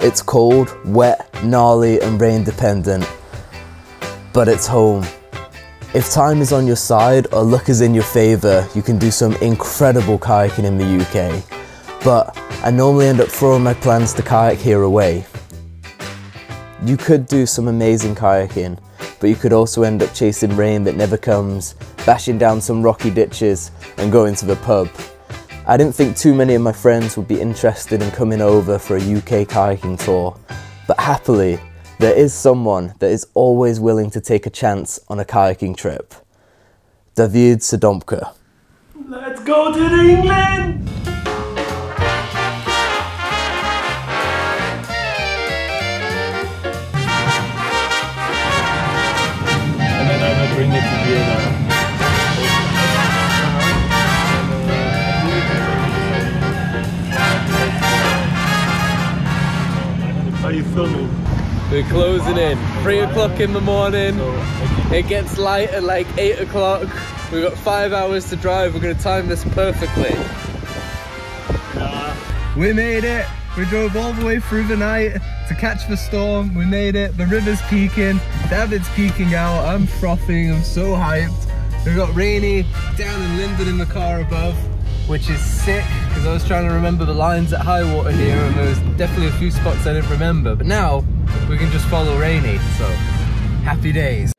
It's cold, wet, gnarly, and rain dependent, but it's home. If time is on your side or luck is in your favour, you can do some incredible kayaking in the UK. But I normally end up throwing my plans to kayak here away. You could do some amazing kayaking, but you could also end up chasing rain that never comes, bashing down some rocky ditches, and going to the pub. I didn't think too many of my friends would be interested in coming over for a UK kayaking tour, but happily, there is someone that is always willing to take a chance on a kayaking trip. David Sodomka. Let's go to England! We're closing in. Three o'clock in the morning. It gets light at like eight o'clock. We've got five hours to drive. We're gonna time this perfectly. We made it. We drove all the way through the night to catch the storm. We made it. The river's peaking. David's peeking out. I'm frothing. I'm so hyped. We've got Rainy down in Linden in the car above, which is sick because I was trying to remember the lines at high water here and there was definitely a few spots I didn't remember. But now we can just follow Rainy. So happy days.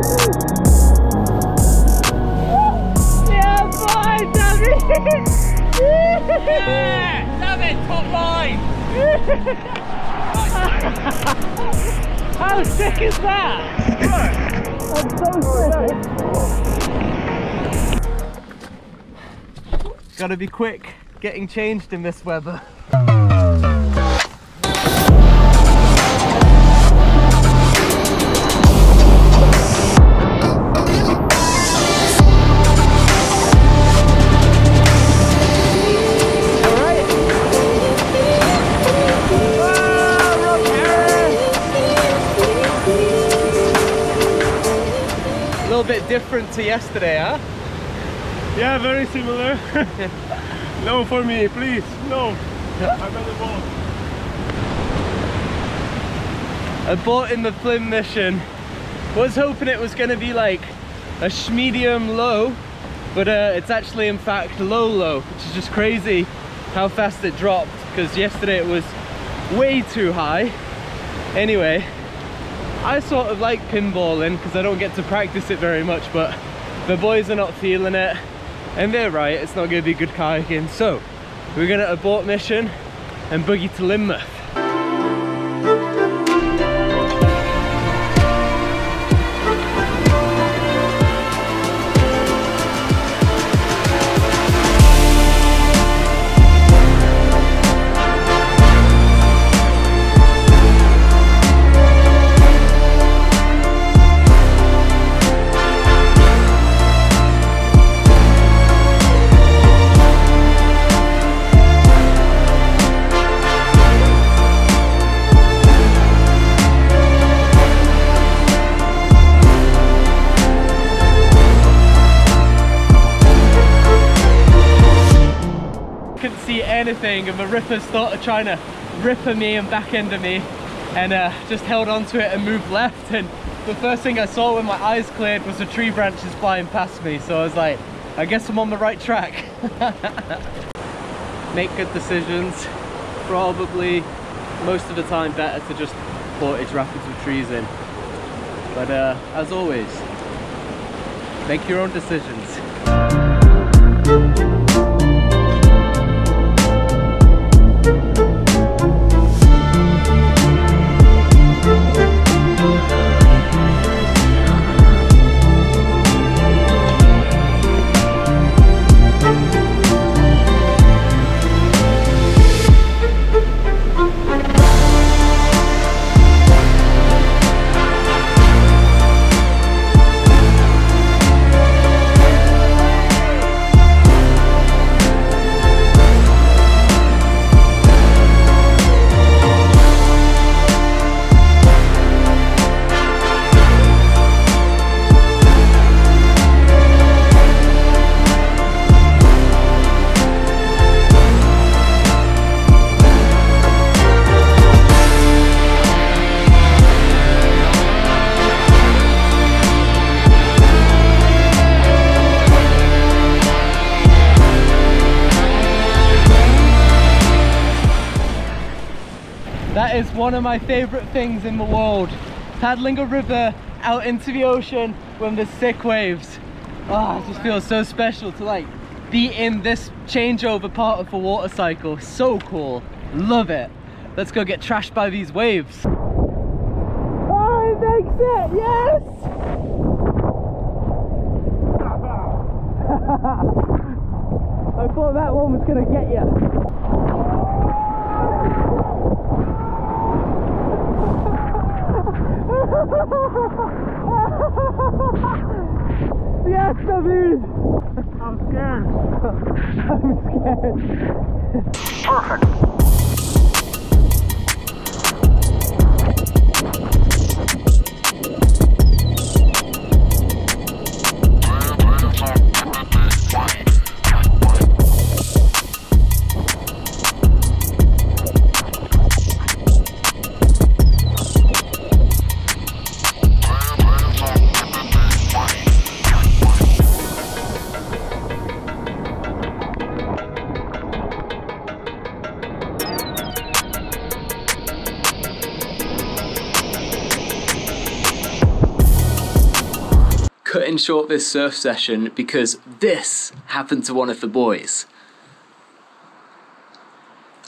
yeah, top line! How sick is that? I'm so sick! Gotta be quick getting changed in this weather. Little bit different to yesterday, huh? Yeah, very similar. no for me, please. No. I got the ball. I bought in the Flim mission. Was hoping it was gonna be like a medium low, but uh, it's actually in fact low low, which is just crazy how fast it dropped because yesterday it was way too high. Anyway, I sort of like pinballing because I don't get to practice it very much, but the boys are not feeling it, and they're right, it's not gonna be good kayaking. So, we're gonna abort mission and boogie to Lynmouth. Anything and the rippers started trying to ripper me and back end of me and uh, just held onto it and moved left. And the first thing I saw when my eyes cleared was the tree branches flying past me. So I was like I guess I'm on the right track. Make good decisions. Probably most of the time better to just portage rapids with trees in. But uh, as always make your own decisions That is one of my favorite things in the world. Paddling a river out into the ocean when there's sick waves. Oh, it just feels so special to like be in this changeover part of the water cycle. So cool. Love it. Let's go get trashed by these waves. Oh, it makes it! Yes! I thought that one was gonna get you. Yes, David! I'm scared. I'm scared. Cutting short this surf session because this happened to one of the boys.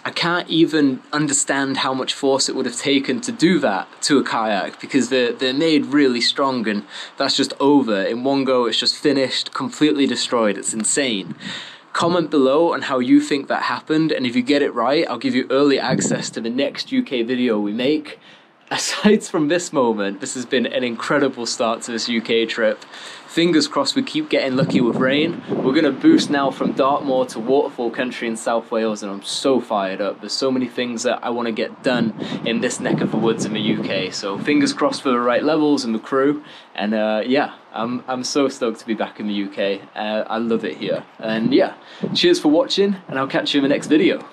I can't even understand how much force it would have taken to do that to a kayak because they're, they're made really strong and that's just over. In one go, it's just finished, completely destroyed. It's insane. Comment below on how you think that happened, and if you get it right, I'll give you early access to the next UK video we make aside from this moment, this has been an incredible start to this UK trip. Fingers crossed we keep getting lucky with rain. We're going to boost now from Dartmoor to Waterfall Country in South Wales, and I'm so fired up. There's so many things that I want to get done in this neck of the woods in the UK. So fingers crossed for the right levels and the crew. And uh, yeah, I'm, I'm so stoked to be back in the UK. Uh, I love it here. And yeah, cheers for watching, and I'll catch you in the next video.